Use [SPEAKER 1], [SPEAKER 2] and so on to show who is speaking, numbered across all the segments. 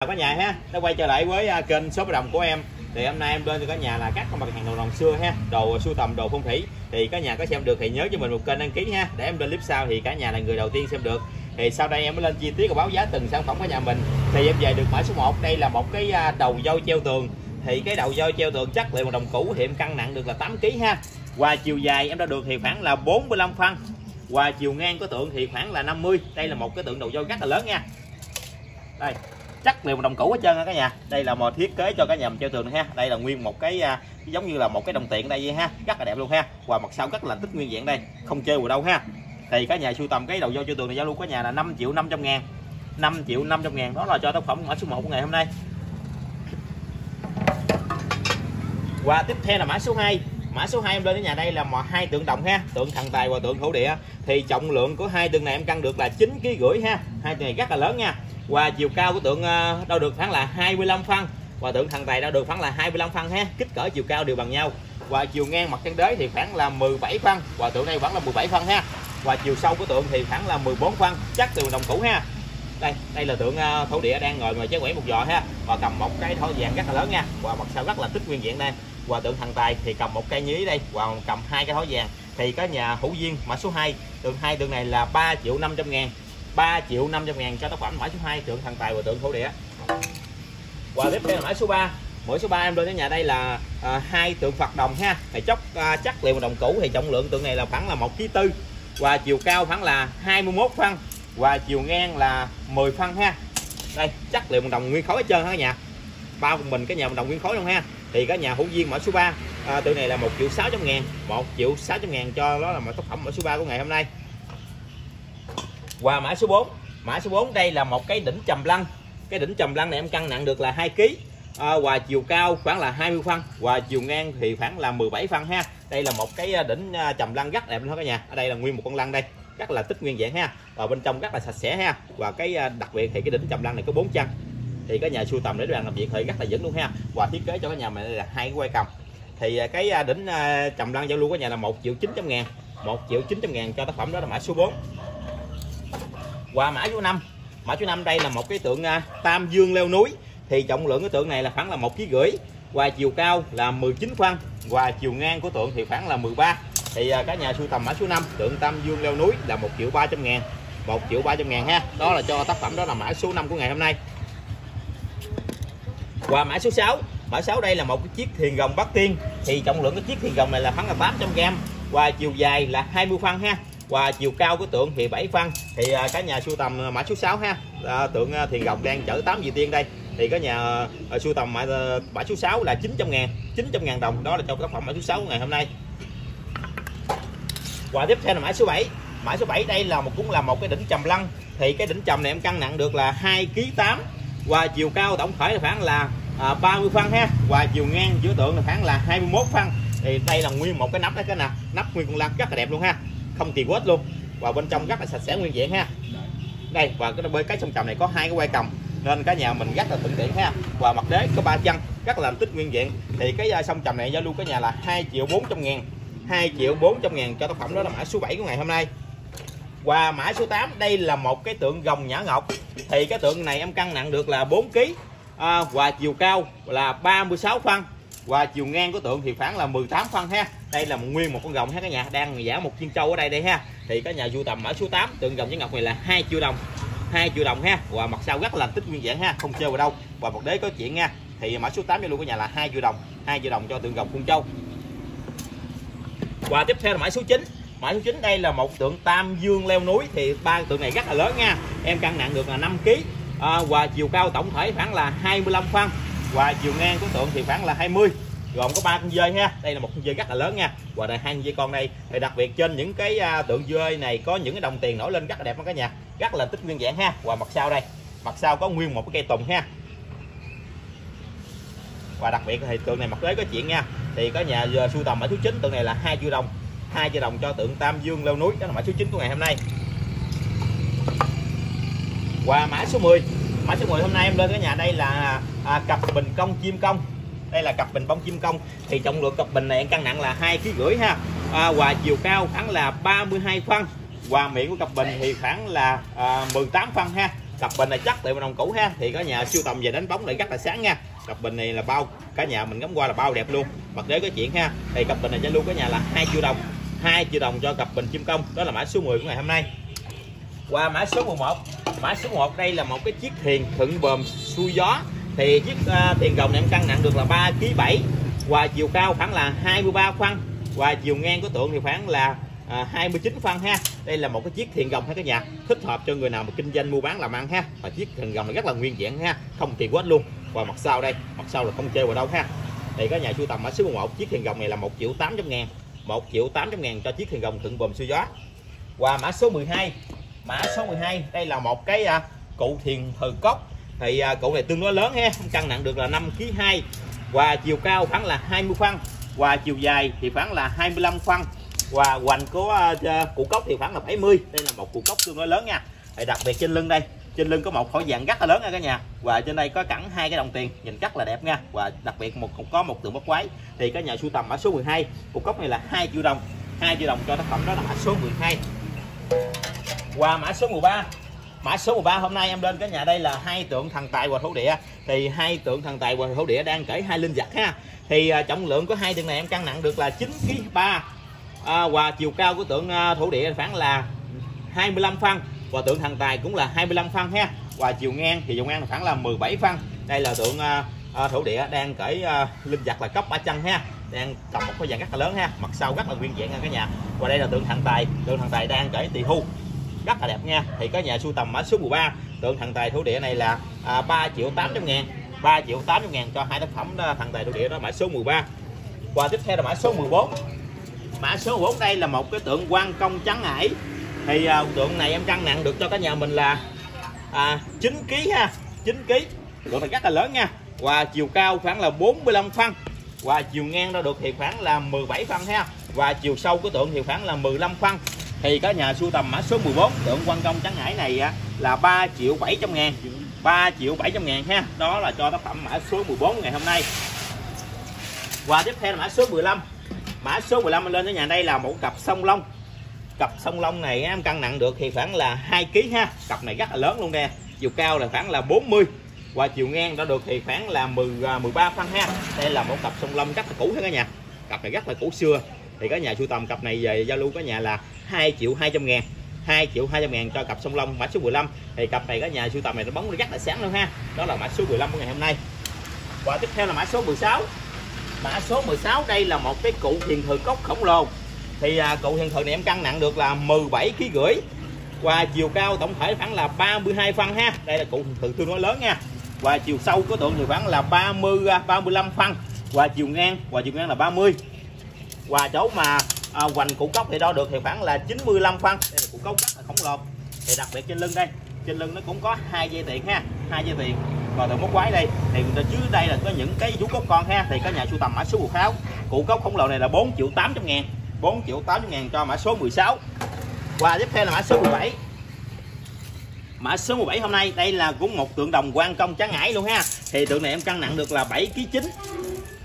[SPEAKER 1] chào cả nhà ha. Đã quay trở lại với à, kênh số đồng của em. Thì hôm nay em lên cho cả nhà là các mặt hàng đồ đồng xưa ha. Đồ sưu tầm, đồ phong thủy. Thì cả nhà có xem được thì nhớ cho mình một kênh đăng ký ha. Để em lên clip sau thì cả nhà là người đầu tiên xem được. Thì sau đây em mới lên chi tiết và báo giá từng sản phẩm của nhà mình. Thì em về được mã số 1 đây là một cái à, đầu dâu treo tường. Thì cái đầu dâu treo tường chắc liệu một đồng cũ thì em cân nặng được là 8 kg ha. Và chiều dài em đã được thì khoảng là 45 phân. Và chiều ngang của tượng thì khoảng là 50 đây là một cái tượng đầu dâu rất là lớn nha. Đây chắc đều đồng cũ hết trơn cả nhà. Đây là một thiết kế cho cái nhà treo tường này ha. Đây là nguyên một cái, à, giống như là một cái đồng tiền đây ha. Rất là đẹp luôn ha. Và mặt sau rất là tích nguyên dạng đây. Không chơi vào đâu ha. Thì cả nhà sưu tầm cái đầu dâu treo tường này giao lưu cả nhà là 5 triệu 500 ngàn. 5 triệu 500 ngàn. Đó là cho tác phẩm mã số 1 của ngày hôm nay. Và tiếp theo là mã số 2 mã số 2 em lên đến nhà đây là mà hai tượng đồng ha. Tượng thần tài và tượng thổ địa. Thì trọng lượng của hai tượng này em cân được là 9 kg rưỡi ha. Hai tượng này rất là lớn nha và chiều cao của tượng ờ, đo được khoảng là 25 phân. Và tượng thằng tài đo được khoảng là 25 phân ha kích cỡ chiều cao đều bằng nhau. Và chiều ngang mặt chân đế thì khoảng là 17 phân. Và tượng này vẫn là 17 phân ha và chiều sâu của tượng thì khoảng là 14 phân. Chắc từ đồng cũ ha đây đây là tượng ờ, thổ địa đang ngồi ngoài chế quẩy một giò ha và cầm một cái thỏi vàng rất là lớn nha. Và mặt sau rất là tích nguyên diện đây. Và tượng thằng tài thì cầm một cây nhí đây. Và cầm hai cái thỏi vàng thì có nhà hữu duyên mã số 2 tượng hai, tượng này là 3 triệu 500 ngàn. 3 triệu 500 ngàn cho tác phẩm mã số 2 tượng thần tài và tượng thổ địa. Và tiếp theo là mã số 3 mỗi số 3 em đưa đến nhà đây là à, hai tượng Phật đồng ha. Thì chốc à, chắc liệu đồng cũ thì trọng lượng tượng này là khoảng là 1 kg tư. Và chiều cao khoảng là 21 phân. Và chiều ngang là 10 phân ha. Đây chắc liệu đồng nguyên khối hết trơn ha nhà? Bao cùng mình cái nhà đồng nguyên khối luôn ha. Thì cái nhà hữu viên mã số 3 à, tượng này là 1 triệu 600 ngàn. 1 triệu 600 ngàn cho đó là một tác phẩm mã số 3 của ngày hôm nay qua mã số 4 mã số 4 đây là một cái đỉnh trầm lăng. Cái đỉnh trầm lăng này em cân nặng được là 2 kg à, và chiều cao khoảng là 20 phân và chiều ngang thì khoảng là 17 phân ha. Đây là một cái à, đỉnh à, trầm lăng rất đẹp luôn cả nhà. Ở đây là nguyên một con lăng đây rất là tích nguyên dạng ha. Và bên trong rất là sạch sẽ ha. Và cái à, đặc biệt thì cái đỉnh trầm lăng này có bốn chân. Thì cái nhà sưu tầm để đoàn làm việc thì rất là dẫn luôn ha. Và thiết kế cho cái nhà mình đây là hai cái quay cầm thì cái đỉnh trầm lăng giao lưu của nhà là 1 triệu 900 ngàn. 1 triệu 900 ngàn cho tác phẩm đó là mã số 4 qua mã số 5 mã số 5 đây là một cái tượng à, tam dương leo núi. Thì trọng lượng cái tượng này là khoảng là một kg rưỡi và chiều cao là 19 phân và chiều ngang của tượng thì khoảng là 13 thì à, cả nhà sưu tầm mã số 5 tượng tam dương leo núi là 1 triệu 300 ngàn 1 triệu 300 ngàn ha. Đó là cho tác phẩm đó là mã số 5 của ngày hôm nay. Và mã số 6 mã 6 đây là một cái chiếc thiền rồng Bắc tiên. Thì trọng lượng cái chiếc thiền rồng này là khoảng là 800 g và chiều dài là 20 phân ha và chiều cao của tượng thì 7 phân thì à, cả nhà sưu tầm à, mã số 6 ha. À, tượng à, thiền rồng đang chở 8 vị tiên đây. Thì cả nhà à, sưu tầm mã, mã số 6 là 900 ngàn 900 ngàn đồng. Đó là trong tác phẩm mã số 6 ngày hôm nay. Và tiếp theo là mã số 7 mã số 7 đây là một cũng là một cái đỉnh trầm lăng. Thì cái đỉnh trầm này em cân nặng được là 2 kg 8 và chiều cao tổng thể là khoảng là à, 30 phân ha. Và chiều ngang giữa tượng là khoảng là 21 phân. Thì đây là nguyên một cái nắp đó cái nè. Nắp nguyên con lăng rất là đẹp luôn ha không tì quết luôn. Và bên trong rất là sạch sẽ nguyên vẹn ha. Đây và cái bên cái sông trầm này có hai cái quay cầm nên cả nhà mình rất là thuận tiện ha. Và mặt đế có ba chân rất là tích nguyên vẹn. Thì cái à, sông trầm này giao lưu cả nhà là 2 triệu 400 ngàn 2 triệu 400 ngàn cho tác phẩm đó là mã số 7 của ngày hôm nay. Và mã số 8 đây là một cái tượng gồng nhã ngọc. Thì cái tượng này em cân nặng được là 4 kg à, và chiều cao là 36 phân và chiều ngang của tượng thì khoảng là 18 phân ha đây là một nguyên một con rồng ha cả nhà. Đang giả một viên trâu ở đây đây ha. Thì cả nhà du tầm ở số 8 tượng rồng với ngọc này là hai triệu đồng. Hai triệu đồng ha. Và mặt sau rất là tích nguyên dạng ha không chơi vào đâu. Và một đế có chuyện nha. Thì mã số 8 cho luôn của nhà là hai triệu đồng. Hai triệu đồng cho tượng rồng cung châu. Và tiếp theo là mã số 9 mã số 9 đây là một tượng tam dương leo núi. Thì ba tượng này rất là lớn nha. Em cân nặng được là 5 kg à, và chiều cao tổng thể khoảng là 25 phân. Và chiều ngang của tượng thì khoảng là 20 gồm có ba con dơi ha. Đây là một con dơi rất là lớn nha. Và đây hai con dơi con đây thì đặc biệt trên những cái à, tượng dơi này có những cái đồng tiền nổi lên rất là đẹp cả nhà. Rất là tích nguyên dạng ha. Và mặt sau đây mặt sau có nguyên một cái cây tùng ha. Và đặc biệt thì tượng này mặt đế có chuyện nha. Thì có nhà sưu tầm mã số 9 tượng này là hai triệu đồng. Hai triệu đồng cho tượng Tam Dương leo núi. Đó là mã số 9 của ngày hôm nay. Qua mã số 10 mã số 10 hôm nay em lên cái nhà đây là à, cặp bình công chim công đây là cặp bình bông chim công thì trọng lượng cặp bình này cân nặng là hai kg rưỡi ha. À, và chiều cao khoảng là 32 phân. Và miệng của cặp bình thì khoảng là à, 18 phân ha. Cặp bình này chắc tại đồng cũ ha. Thì có nhà siêu tầm về đánh bóng lại rất là sáng nha. Cặp bình này là bao cả nhà mình ngắm qua là bao đẹp luôn. Mặt đế có chuyện ha. Thì cặp bình này cho luôn có nhà là hai triệu đồng. 2 triệu đồng cho cặp bình chim công đó là mã số 10 của ngày hôm nay. Qua mã số 11 mã số 1 đây là một cái chiếc thuyền thuận bờm xuôi gió thì chiếc uh, tiền gồng này em cân nặng được là 3 kg 7 và chiều cao khoảng là 23 phân và chiều ngang của tượng thì khoảng là à, 29 phân ha. Đây là một cái chiếc thiền gồng hay cái nhà. Thích hợp cho người nào mà kinh doanh mua bán làm ăn ha. Và chiếc thiền gồng này rất là nguyên vẹn ha. Không tiền quết luôn. Và mặt sau đây mặt sau là không chơi vào đâu ha. Thì có nhà sưu tầm ở số 11 chiếc thiền gồng này là 1 triệu 800 ngàn. 1 triệu 800 ngàn cho chiếc thiền gồng thượng bồm siêu gió. Qua mã số 12 mã số 12 đây là một cái à, cụ thiền thờ cốc thì à, cụ này tương đối lớn ha cân nặng được là 5 kg 2 và chiều cao khoảng là 20 phân và chiều dài thì khoảng là 25 phân và hoành có uh, cụ cốc thì khoảng là 70 đây là một cụ cốc tương đối lớn nha. Thì đặc biệt trên lưng đây trên lưng có một khối vàng rất là lớn nha cả nhà. Và trên đây có cẳng hai cái đồng tiền nhìn rất là đẹp nha. Và đặc biệt một có một tượng bắt quái. Thì cái nhà sưu tầm mã số 12 cục cốc này là 2 triệu đồng 2 triệu đồng cho tác phẩm đó là mã số 12 qua mã số 13 mã số 13 hôm nay em lên cái nhà đây là hai tượng thần tài và thổ địa. Thì hai tượng thần tài và thổ địa đang cởi hai linh vật ha. Thì uh, trọng lượng của hai tượng này em cân nặng được là 9 kg 3 à, và chiều cao của tượng uh, thổ địa khoảng là 25 phân và tượng thần tài cũng là 25 phân ha. Và chiều ngang thì chiều ngang khoảng là 17 phân. Đây là tượng uh, thổ địa đang cởi uh, linh vật là cấp ba chân ha. Đang cầm một cái dạng rất là lớn ha. Mặt sau rất là nguyên vẹn nha cả nhà. Và đây là tượng thần tài. Tượng thần tài đang cởi tỳ hưu rất là đẹp nha. Thì có nhà sưu tầm mã số 13 tượng thần tài thổ địa này là à, 3 triệu 800 ngàn 3 triệu 800 ngàn cho hai tác phẩm đó, thần tài thổ địa đó mã số 13 qua tiếp theo là mã số 14 mã số 14 đây là một cái tượng quan công trắng ải. Thì à, tượng này em cân nặng được cho cả nhà mình là à, 9 kg ha 9 kg tượng này rất là lớn nha. Và chiều cao khoảng là 45 phân. Và chiều ngang ra được thì khoảng là 17 phân ha. Và chiều sâu của tượng thì khoảng là 15 phân thì có nhà sưu tầm mã số 14 tượng quan công trắng ngải này là 3 triệu 700 ngàn. 3 triệu 700 ngàn ha. Đó là cho tác phẩm mã số 14 ngày hôm nay. Và tiếp theo là mã số 15 mã số 15 lên tới nhà đây là một cặp sông long. Cặp sông long này em cân nặng được thì khoảng là 2 kg ha. Cặp này rất là lớn luôn nè. Chiều cao là khoảng là 40 và chiều ngang đã được thì khoảng là 10 13 à, phân ha. Đây là một cặp sông long rất là cũ hết cả nhà. Cặp này rất là cũ xưa thì có nhà sưu tầm cặp này về giao lưu có nhà là 2 triệu 200 ngàn 2 triệu 200 ngàn cho cặp sông Long mã số 15 thì cặp này có nhà sưu tầm này nó bóng rất là sáng luôn ha. Đó là mã số 15 của ngày hôm nay. Và tiếp theo là mã số 16 mã số 16 đây là một cái cụ thiền thường cốc khổng lồ. Thì à, cụ thiền thường này em cân nặng được là 17 kg rưỡi và chiều cao tổng thể khoảng là 32 phân ha. Đây là cụ thiền thường tương đối lớn nha. Và chiều sâu có tượng thì khoảng là 30 35 à, phân. Và chiều ngang và chiều ngang là 30 và chỗ mà à, hoành củ cốc thì đo được thì khoảng là 95 phân. Đây là củ cốc rất là khổng lồ. Thì đặc biệt trên lưng đây trên lưng nó cũng có hai dây tiền ha hai dây tiền. Còn tượng móc quái đây thì dưới đây là có những cái chú cốc con ha thì có nhà sưu tầm mã số 16 củ cốc khổng lồ này là 4 triệu 800 ngàn 4 triệu 800 ngàn cho mã số 16 và tiếp theo là mã số 17 mã số 17 hôm nay đây là cũng một tượng đồng quan công trắng ngải luôn ha. Thì tượng này em cân nặng được là 7 kg 9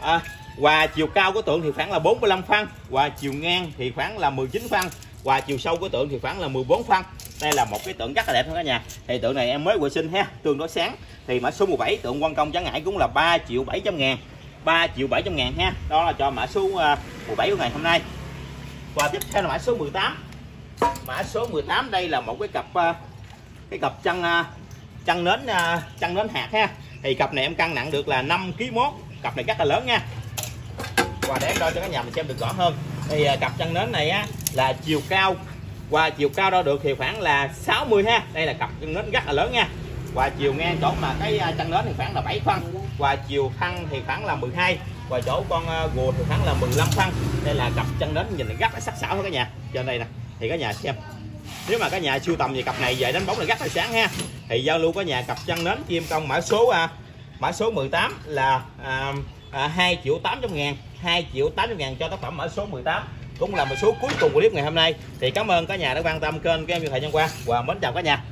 [SPEAKER 1] à, và chiều cao của tượng thì khoảng là 45 phân và chiều ngang thì khoảng là 19 phân và chiều sâu của tượng thì khoảng là 14 phân. Đây là một cái tượng rất là đẹp thôi cả nhà thì tượng này em mới vệ sinh ha, tương đối sáng. Thì mã số 17 tượng quan công chẳng ngại cũng là 3 triệu 700 ngàn 3 triệu 700 ngàn ha. Đó là cho mã số à, 17 của ngày hôm nay. Và tiếp theo là mã số 18 mã số 18 đây là một cái cặp à, cái cặp chân à, chân nến chân nến hạt ha. Thì cặp này em cân nặng được là 5 kg mốt. Cặp này rất là lớn nha và để em đo cho các nhà mình xem được rõ hơn. Thì à, cặp chân nến này á là chiều cao. Và chiều cao đo được thì khoảng là 60 ha. Đây là cặp chân nến rất là lớn nha. Và chiều ngang chỗ mà cái à, chân nến thì khoảng là 7 phân. Và chiều thăng thì khoảng là 12 và chỗ con à, gùa thì khoảng là 15 phân. Đây là cặp chân nến nhìn rất là sắc sảo hết cả nhà. Trên đây nè thì cả nhà xem. Nếu mà cả nhà sưu tầm về cặp này về đánh bóng là rất là sáng ha. Thì giao lưu có nhà cặp chân nến kim công mã số à, mã số 18 là à, à, 2 triệu 800 ngàn. 2 triệu 800 ngàn cho tác phẩm ở số 18 cũng là một số cuối cùng của clip ngày hôm nay. Thì cảm ơn cả nhà đã quan tâm kênh của em như thời gian qua và mến chào cả nhà.